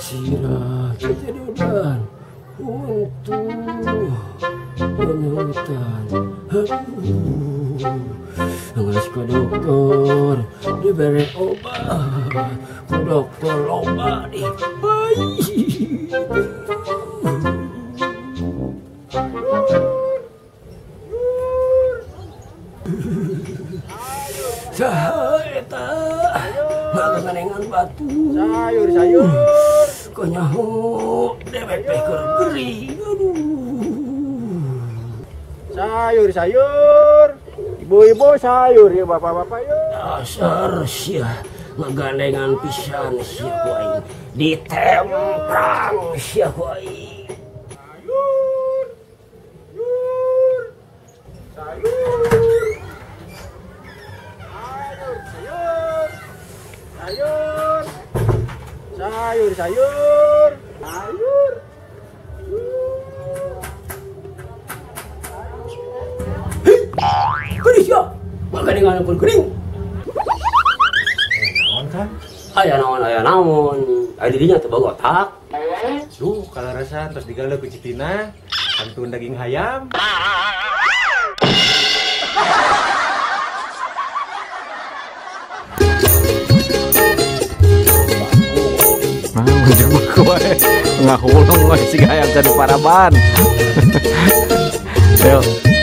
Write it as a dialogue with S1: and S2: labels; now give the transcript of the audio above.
S1: sirah kita dodan untuk penyautan Nggak suka dokter diberi obat ku dokter obat di bayi Ngagengan batu
S2: Sayur, sayur.
S1: Konyahu dewek teh keur gering. Aduh.
S2: Sayur, sayur. Ibu-ibu sayur ya bapak-bapak yuk.
S1: Dasar sia ngagandengan pisan sia ku aing. Ditemprang sia ku aing.
S2: Sayur. Sayur. Sayur. Sayur, sayur. Sayur, sayur. Sayur.
S1: Geuning sia. Ngagandengan pun geuning.
S2: Naon kan?
S1: Aya naon aya naon. Aya dirinya teu bogotak.
S2: Duh, kalau rasa terus digalau ku citina, kantun daging hayam.
S3: Menjebak gue ngahulung gue si ayam jadi paraban. Yuk.